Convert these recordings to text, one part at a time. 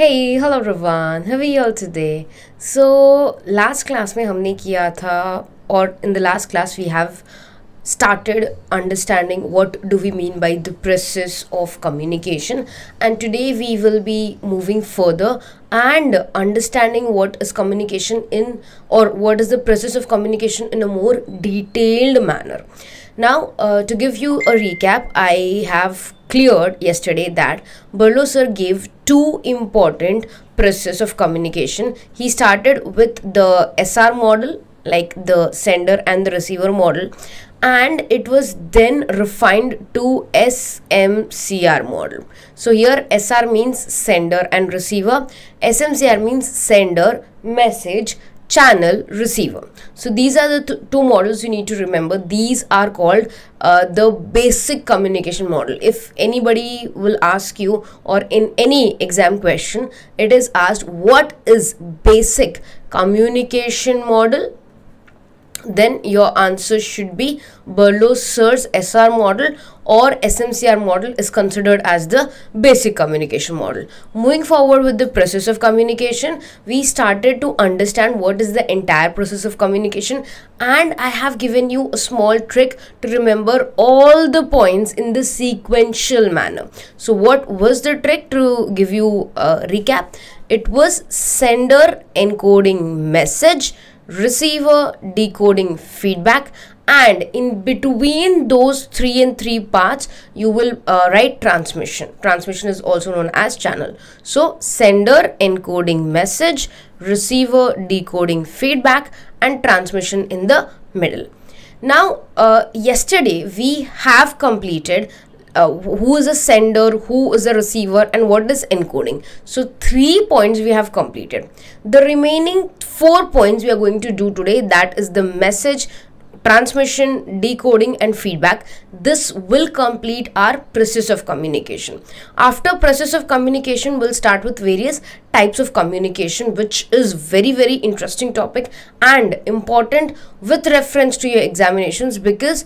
Hey, hello everyone. How are you all today? So, last class में हमने किया था और in the last class we have started understanding what do we mean by the process of communication and today we will be moving further and understanding what is communication in or what is the process of communication in a more detailed manner now uh, to give you a recap i have cleared yesterday that Berlo sir gave two important process of communication he started with the sr model like the sender and the receiver model and it was then refined to SMCR model. So here SR means sender and receiver, SMCR means sender, message, channel, receiver. So these are the two models you need to remember. These are called uh, the basic communication model. If anybody will ask you or in any exam question, it is asked what is basic communication model then your answer should be Berlo Sir's SR model or SMCR model is considered as the basic communication model. Moving forward with the process of communication, we started to understand what is the entire process of communication and I have given you a small trick to remember all the points in the sequential manner. So what was the trick to give you a recap? It was sender encoding message receiver decoding feedback and in between those three and three parts you will uh, write transmission transmission is also known as channel so sender encoding message receiver decoding feedback and transmission in the middle now uh, yesterday we have completed uh, who is a sender, who is a receiver, and what is encoding. So, three points we have completed. The remaining four points we are going to do today that is the message, transmission, decoding, and feedback. This will complete our process of communication. After process of communication, we'll start with various types of communication, which is very, very interesting topic and important with reference to your examinations because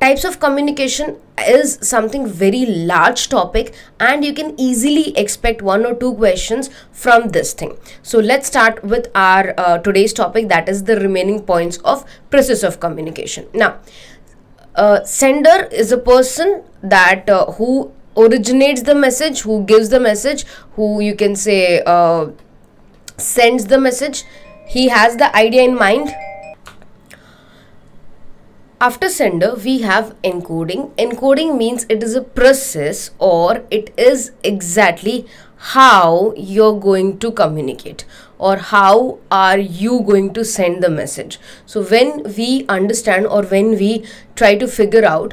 types of communication is something very large topic and you can easily expect one or two questions from this thing. So let's start with our uh, today's topic that is the remaining points of process of communication. Now uh, sender is a person that uh, who originates the message who gives the message who you can say uh, sends the message. He has the idea in mind after sender we have encoding. Encoding means it is a process or it is exactly how you're going to communicate or how are you going to send the message. So when we understand or when we try to figure out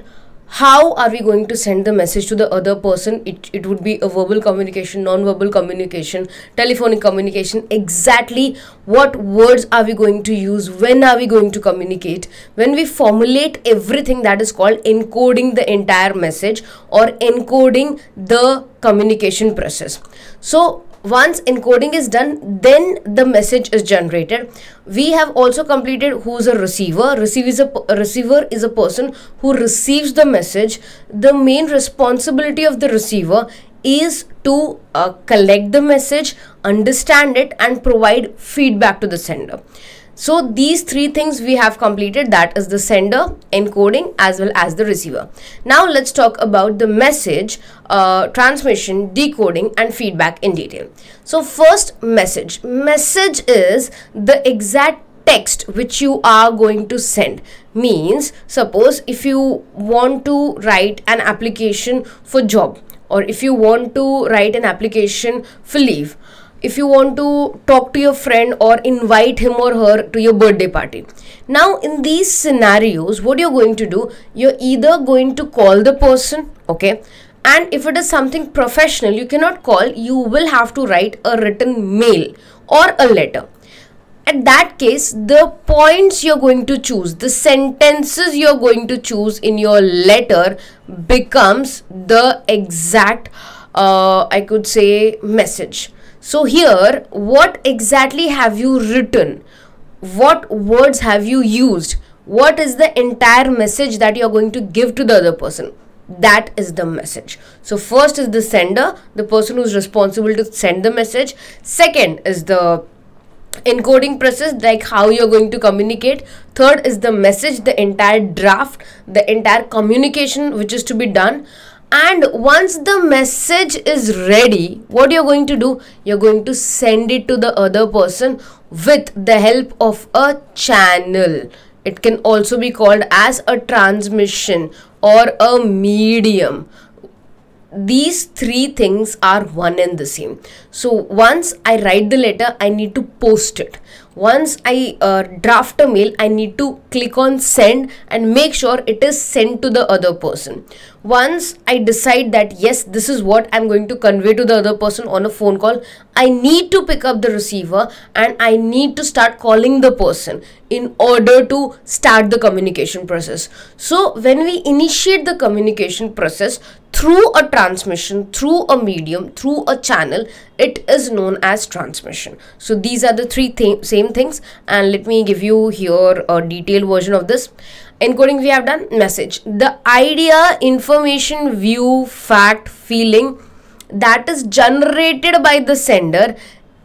how are we going to send the message to the other person? It, it would be a verbal communication non-verbal communication telephonic communication. Exactly what words are we going to use? When are we going to communicate? When we formulate everything that is called encoding the entire message or encoding the communication process. So once encoding is done then the message is generated. We have also completed who's a receiver. Receive is a, a receiver is a person who receives the message. The main responsibility of the receiver is to uh, collect the message understand it and provide feedback to the sender so these three things we have completed that is the sender, encoding as well as the receiver. Now let's talk about the message, uh, transmission, decoding and feedback in detail. So first message. Message is the exact text which you are going to send means suppose if you want to write an application for job or if you want to write an application for leave if you want to talk to your friend or invite him or her to your birthday party. Now, in these scenarios, what you're going to do, you're either going to call the person, okay, and if it is something professional, you cannot call, you will have to write a written mail or a letter. At that case, the points you're going to choose, the sentences you're going to choose in your letter becomes the exact, uh, I could say, message so here, what exactly have you written? What words have you used? What is the entire message that you're going to give to the other person? that is the message so first is the sender the person who's responsible to send the message second is the encoding process like how you're going to communicate third is the message the entire draft the entire communication which is to be done and once the message is ready what you're going to do? You're going to send it to the other person with the help of a channel. It can also be called as a transmission or a medium. These three things are one and the same. So once i write the letter i need to post it. Once i uh, draft a mail i need to click on send and make sure it is sent to the other person once i decide that yes this is what i'm going to convey to the other person on a phone call i need to pick up the receiver and i need to start calling the person in order to start the communication process. So when we initiate the communication process through a transmission through a medium through a channel it is known as transmission. So these are the three th same things and let me give you here a detailed version of this encoding we have done message. The idea information view fact feeling that is generated by the sender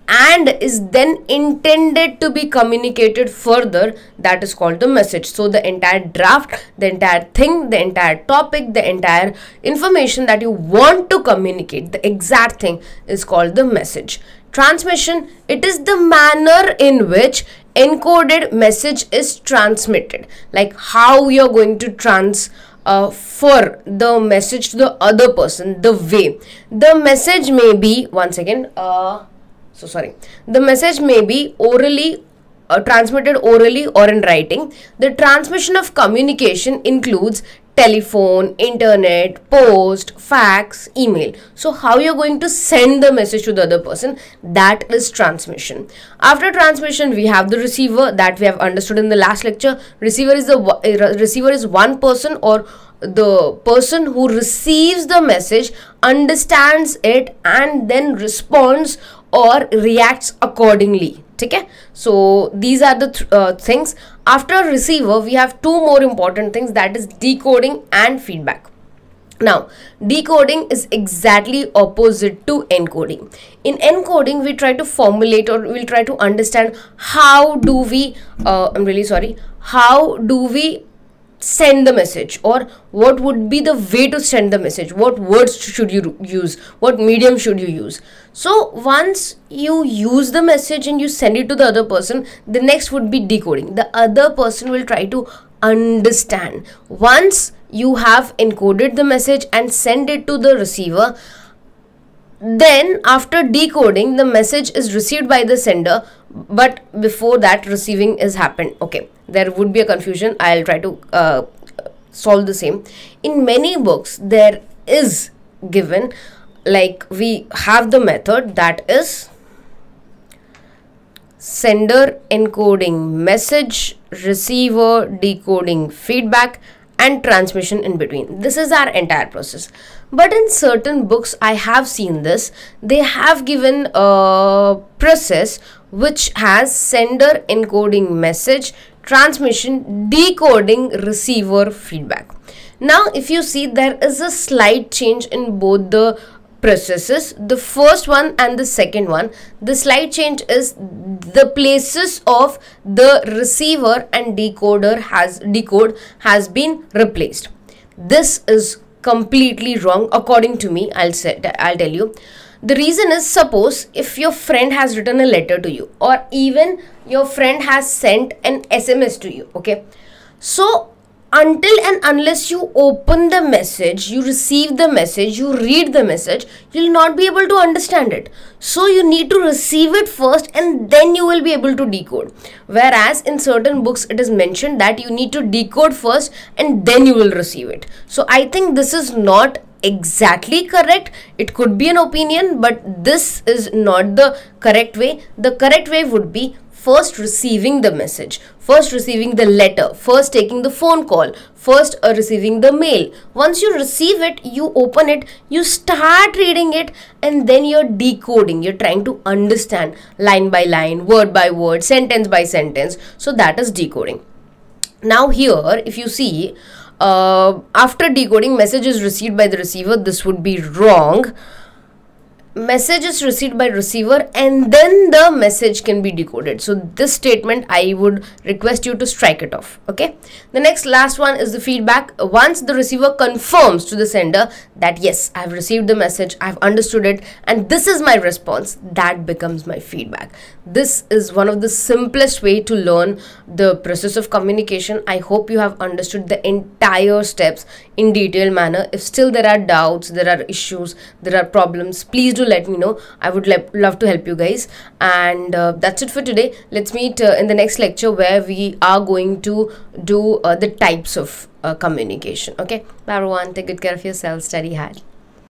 and is then intended to be communicated further that is called the message. So the entire draft the entire thing the entire topic the entire information that you want to communicate the exact thing is called the message. Transmission it is the manner in which encoded message is transmitted. Like how you're going to trans uh, for the message to the other person the way. The message may be once again uh, so sorry. The message may be orally uh, transmitted orally or in writing. The transmission of communication includes telephone, internet, post, fax, email. So how you're going to send the message to the other person, that is transmission. After transmission, we have the receiver that we have understood in the last lecture. Receiver is the uh, receiver is one person or the person who receives the message understands it and then responds or reacts accordingly okay so these are the th uh, things. After receiver we have two more important things that is decoding and feedback. Now decoding is exactly opposite to encoding. In encoding we try to formulate or we'll try to understand how do we uh, i'm really sorry how do we send the message? Or what would be the way to send the message? What words should you use? What medium should you use? So once you use the message and you send it to the other person the next would be decoding. The other person will try to understand. Once you have encoded the message and send it to the receiver then after decoding the message is received by the sender but before that receiving is happened. Okay there would be a confusion. I'll try to uh, solve the same. In many books there is given like we have the method that is sender encoding message receiver decoding feedback and transmission in between. This is our entire process. But in certain books, I have seen this. They have given a process which has sender encoding message, transmission, decoding, receiver feedback. Now, if you see there is a slight change in both the processes the first one and the second one. The slight change is the places of the receiver and decoder has decode has been replaced. This is completely wrong according to me i'll say i'll tell you. The reason is suppose if your friend has written a letter to you or even your friend has sent an sms to you okay? So until and unless you open the message, you receive the message, you read the message, you'll not be able to understand it. So you need to receive it first and then you will be able to decode. Whereas in certain books it is mentioned that you need to decode first and then you will receive it. So I think this is not exactly correct it could be an opinion but this is not the correct way the correct way would be first receiving the message, first receiving the letter, first taking the phone call, first uh, receiving the mail. Once you receive it, you open it, you start reading it, and then you're decoding. You're trying to understand line by line, word by word, sentence by sentence. So that is decoding. Now, here, if you see, uh, after decoding message is received by the receiver this would be wrong message is received by receiver and then the message can be decoded. So this statement i would request you to strike it off okay? The next last one is the feedback. Once the receiver confirms to the sender that yes i've received the message i've understood it and this is my response that becomes my feedback. This is one of the simplest way to learn the process of communication. I hope you have understood the entire steps in detailed manner. If still there are doubts there are issues there are problems please do let me know. I would love to help you guys. And uh, that's it for today. Let's meet uh, in the next lecture where we are going to do uh, the types of uh, communication. Okay? Bye everyone. Take good care of yourself study hard